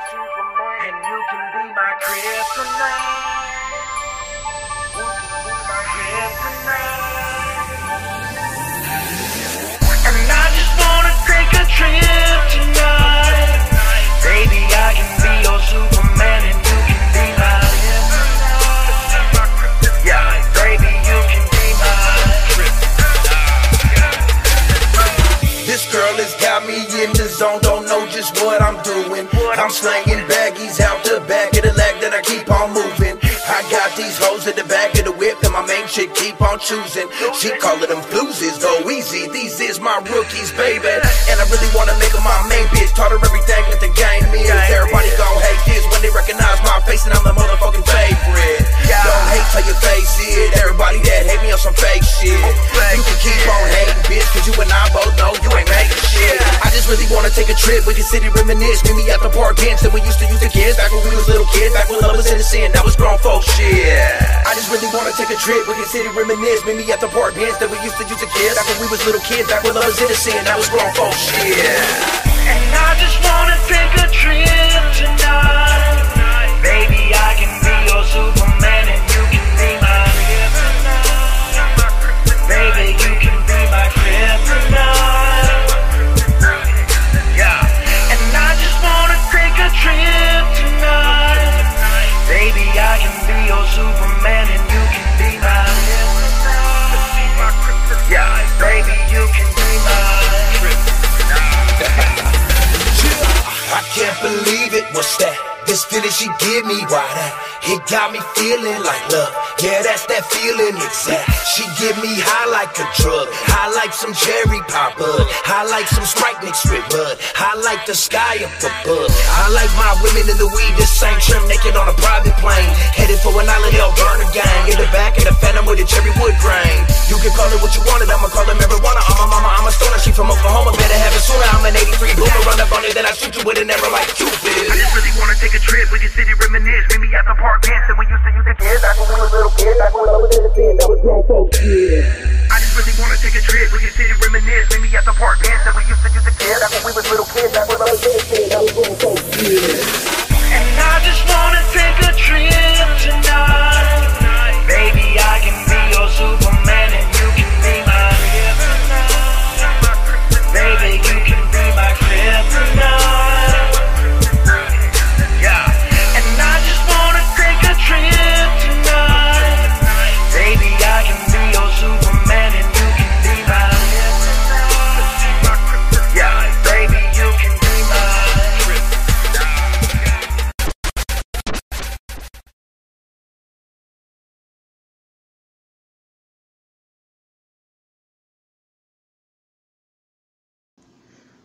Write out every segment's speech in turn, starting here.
And you can be my kryptonite. You can be my kryptonite. I'm slanging baggies out the back of the leg that I keep on moving. I got these hoes in the back of the whip that my main chick keep on choosing. She callin' them floozies, go easy. These is my rookies, baby. And I really wanna make her my main bitch. Taught her everything that the game is. Everybody gon' hate this when they recognize my face and I'm take a trip. We can city reminisce. Meet me at the park bench that we used to use the kids back when we was little kids. Back when love was innocent that was grown folk shit. I just really wanna take a trip. We can city reminisce. Meet me at the park bench that we used to use the kids back when we was little kids. Back when love was innocent that was grown folk shit. And I just wanna take a trip believe it. What's that? This feeling she give me, why that? It got me feeling like love. Yeah, that's that feeling exact. She give me high like a drug. High like some cherry pop bud. High like some Sprite mixed with bud. High like the sky up above. I like my women in the weed, the same trim naked on a private plane. Headed for an island, they'll burn a gang. In the back of the phantom with a cherry wood grain. You can call it what you wanted, I'ma call it marijuana. I'm a mama, I'm a stoner. She from Oklahoma, with an arrow like Cupid. I just really wanna take a trip. We can city reminisce. Meet me at the park dancing. We used to use the kids back when we was little kids. Back when love was innocent. That was grown folks. Yeah. I just really wanna take a trip. We can city reminisce. Meet me at the park dancing. We used to use the kids.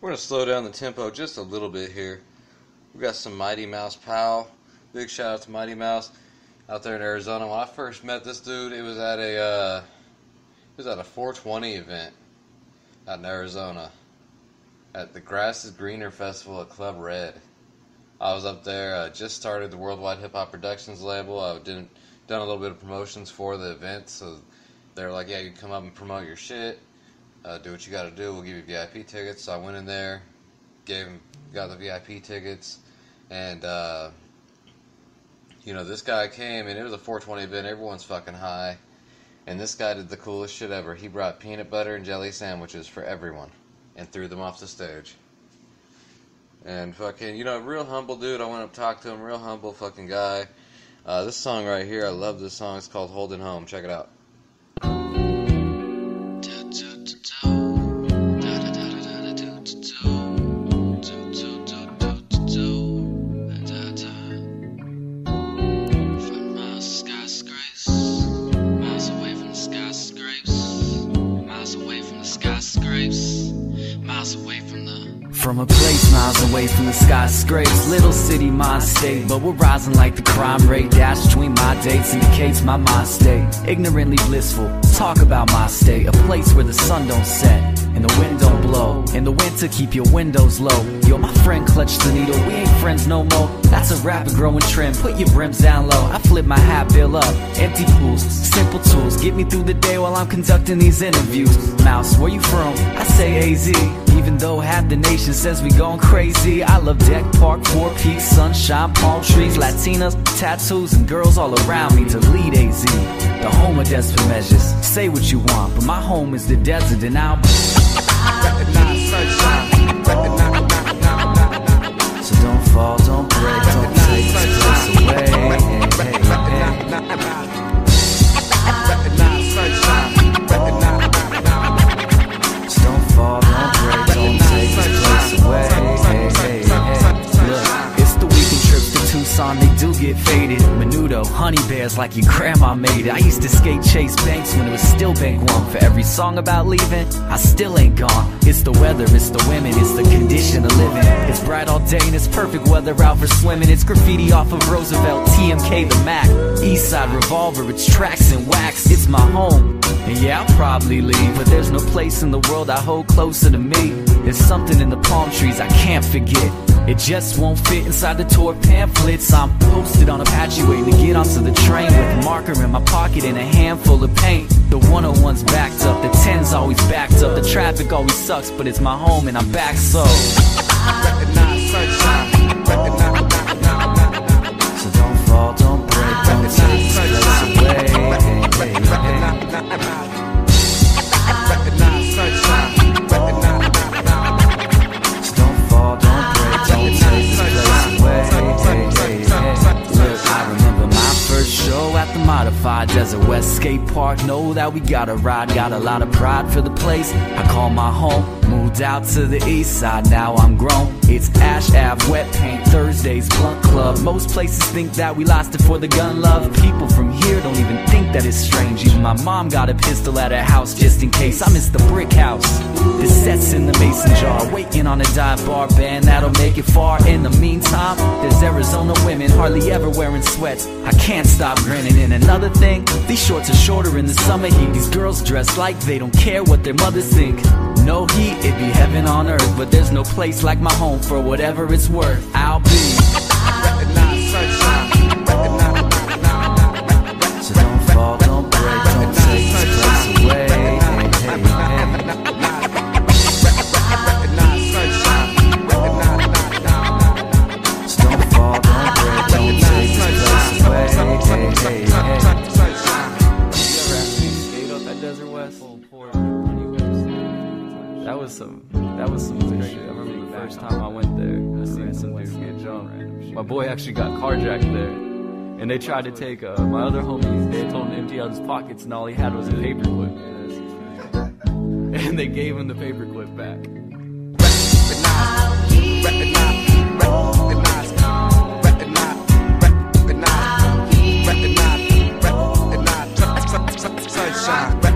We're gonna slow down the tempo just a little bit here. We've got some Mighty Mouse Powell. Big shout out to Mighty Mouse out there in Arizona. When I first met this dude, it was at a uh, it was at a 420 event out in Arizona at the Grass is Greener Festival at Club Red. I was up there. Uh, just started the Worldwide Hip Hop Productions label. I did done a little bit of promotions for the event, so they're like, "Yeah, you come up and promote your shit." Uh, do what you got to do. We'll give you VIP tickets. So I went in there, gave him, got the VIP tickets, and uh, you know this guy came and it was a 420 event. Everyone's fucking high, and this guy did the coolest shit ever. He brought peanut butter and jelly sandwiches for everyone, and threw them off the stage. And fucking, you know, real humble dude. I went up talked to him, real humble fucking guy. Uh, this song right here, I love this song. It's called "Holding Home." Check it out. From Little city, my state But we're rising like the crime rate Dash between my dates indicates my mind state. Ignorantly blissful, talk about my state. A place where the sun don't set and the wind don't blow. In the winter, keep your windows low. Yo, my friend clutched the needle We ain't friends no more. That's a rapid growing trend Put your brims down low. I flip my hat bill up Empty pools, simple tools. Get me through the day while I'm conducting these interviews. Mouse, where you from? I say AZ even though half the nation says we going crazy, I love Deck Park, Four Peaks, sunshine, palm trees, Latinas, tattoos, and girls all around me to lead AZ. The home of desperate measures. Say what you want, but my home is the desert, and I'll. be Recognize sunshine. Recognize, bears like your grandma made it. I used to skate Chase Banks when it was still Bank One. For every song about leaving, I still ain't gone. It's the weather, it's the women, it's the condition of living. It's bright all day and it's perfect weather out for swimming. It's graffiti off of Roosevelt, TMK, the Mac. Eastside Revolver, it's tracks and wax. It's my home. And yeah, I'll probably leave, but there's no place in the world I hold closer to me. There's something in the palm trees I can't forget. It just won't fit inside the tour pamphlets. I'm posted on Apache waiting to get onto the train with a marker in my pocket and a handful of paint. The 101's backed up, the 10's always backed up. The traffic always sucks, but it's my home and I'm back so. Park. Know that we got a ride, got a lot of pride for the place. I call my home, moved out to the east side, now I'm grown. It's Ash Ave, wet paint, Thursdays, blunt club. Most places think that we lost it for the gun love. People from here don't even think that it's strange. Even my mom got a pistol at her house just in case. I miss the brick house. The sets in the mason jar, waiting on a dive bar band that'll make it far. In the meantime, there's Arizona women hardly ever wearing sweats. I can't stop grinning. And another thing, these shorts are shorter in the summer heat. These girls dress like they don't care what their mothers think. No heat, it'd be heaven on earth, but there's no place like my home for whatever it's worth. I'll be. Got carjacked there, and they tried to take uh, my other homies. They told him to empty out his pockets, and all he had was a paperclip. And they gave him the paperclip back. Sunshine.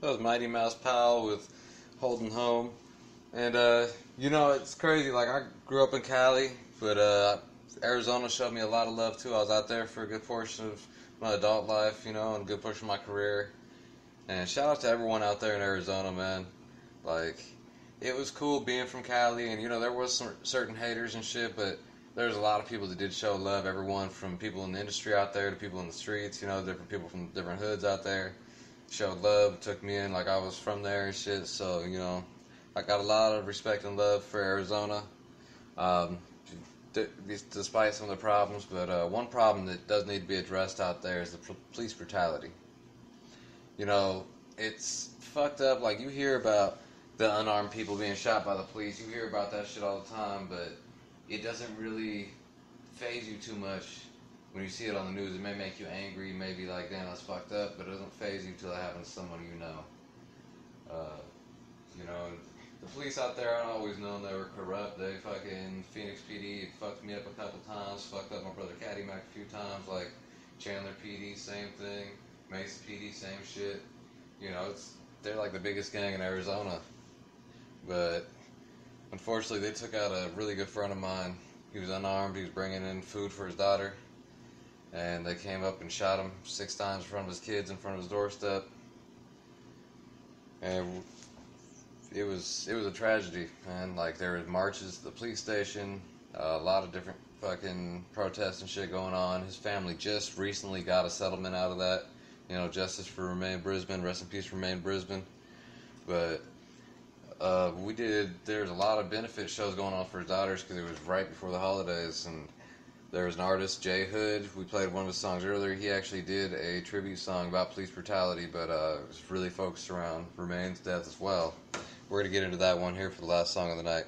That was Mighty Mouse Powell with Holding Home. And, uh, you know, it's crazy. Like, I grew up in Cali, but uh, Arizona showed me a lot of love, too. I was out there for a good portion of my adult life, you know, and a good portion of my career. And shout out to everyone out there in Arizona, man. Like, it was cool being from Cali, and, you know, there was some certain haters and shit, but there's a lot of people that did show love. Everyone from people in the industry out there to people in the streets, you know, different people from different hoods out there showed love, took me in like I was from there and shit. So, you know, I got a lot of respect and love for Arizona, um, despite some of the problems. But uh, one problem that does need to be addressed out there is the police brutality. You know, it's fucked up. Like, you hear about the unarmed people being shot by the police, you hear about that shit all the time, but it doesn't really phase you too much when you see it on the news. It may make you angry, maybe like, damn, that's fucked up, but it doesn't phase you till it happens to someone you know. Uh, you know, the police out there aren't always known they were corrupt. They fucking Phoenix PD fucked me up a couple times, fucked up my brother Caddy Mac a few times, like Chandler PD, same thing. Mesa PD, same shit. You know, it's they're like the biggest gang in Arizona. But unfortunately, they took out a really good friend of mine. He was unarmed. He was bringing in food for his daughter, and they came up and shot him six times in front of his kids, in front of his doorstep. And it was it was a tragedy, man. Like there was marches to the police station. A lot of different fucking protests and shit going on. His family just recently got a settlement out of that. You know, justice for Rumain Brisbon, rest in peace, Rumain Brisbon. But uh, we did. There's a lot of benefit shows going on for his daughters because it was right before the holidays, and there was an artist, Jay Hood. We played one of his songs earlier. He actually did a tribute song about police brutality, but uh, it was really focused around Rumain's death as well. We're gonna get into that one here for the last song of the night.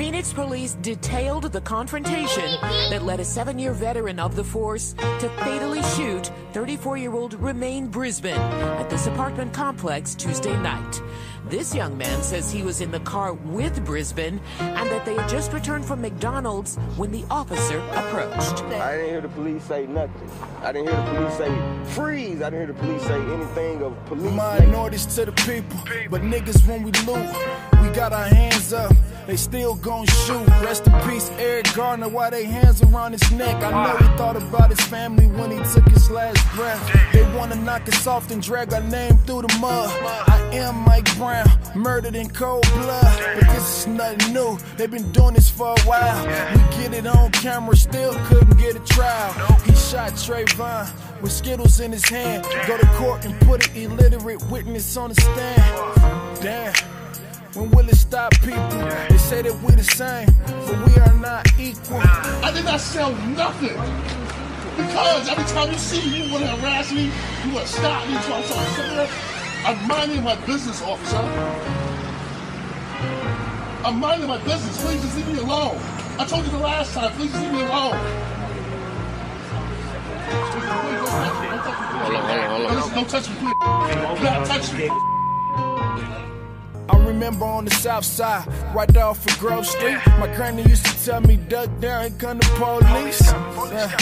Phoenix police detailed the confrontation that led a seven year veteran of the force to fatally shoot 34 year old Rumain Brisbon at this apartment complex Tuesday night. This young man says he was in the car with Brisbane and that they had just returned from McDonald's when the officer approached. I didn't hear the police say nothing. I didn't hear the police say freeze. I didn't hear the police say anything of police. Minorities to the people, but niggas when we loot, we got our hands up. They still gon' shoot. Rest in peace, Eric Garner. Why they hands around his neck? I know he thought about his family when he took his last breath. They wanna knock us off and drag our name through the mud. I am Mike Brown, murdered in cold blood. But this is nothing new. They've been doing this for a while. We get it on camera, still couldn't get a trial. He shot Trayvon with Skittles in his hand. Go to court and put an illiterate witness on the stand. Damn. When will it stop people? They say that we the same, but we are not equal. I did not sell nothing. Because every time you see me, you want to harass me, you want to stop me, so I'm sit. I'm minding my business, officer. I'm minding my business. Please just leave me alone. I told you the last time. Please just leave me alone. Hold on, hold on, hold on. Don't touch me, please. Do not touch me. Remember on the south side, right off of Grove Street, my granny used to tell me, duck down, here come the police. Yeah.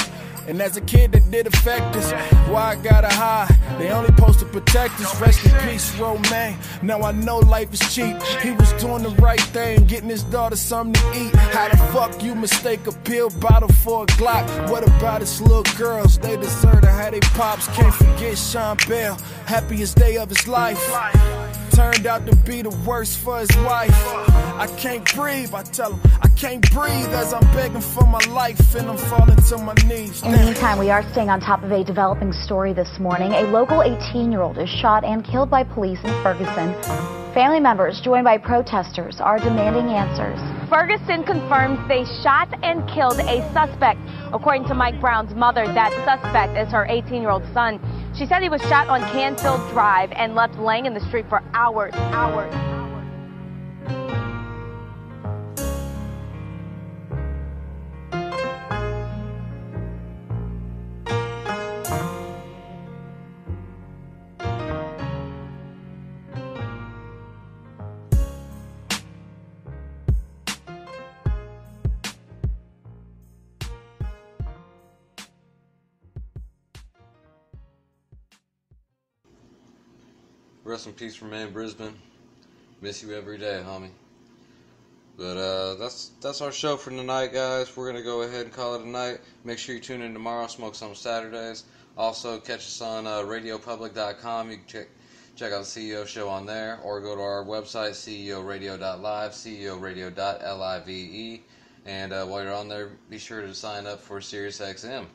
And as a kid, that did affect us. Why I gotta hide? They only supposed to protect us. Rest in peace, Rumain. Now I know life is cheap. He was doing the right thing, getting his daughter something to eat. How the fuck you mistake a pill bottle for a Glock? What about his little girls? They deserve to have their pops. Can't forget Sean Bell, happiest day of his life turned out to be the worst for his wife. I can't breathe, I tell him, I can't breathe as I'm begging for my life and I'm falling to my knees. In the meantime, we are staying on top of a developing story this morning. A local 18 year old is shot and killed by police in Ferguson. Family members, joined by protesters, are demanding answers. Ferguson confirms they shot and killed a suspect. According to Mike Brown's mother, that suspect is her 18 year old son. She said he was shot on Canfield Drive and left laying in the street for hours, hours. Rest in peace, Rumain Brisbon. Miss you every day, homie. But uh, that's that's our show for tonight, guys. We're gonna go ahead and call it a night. Make sure you tune in tomorrow. Smoke some Saturdays. Also, catch us on uh, RadioPublic.com. You can check check out the CEO show on there, or go to our website CEORadio.live, CEORadio.live, and uh, while you're on there, be sure to sign up for SiriusXM.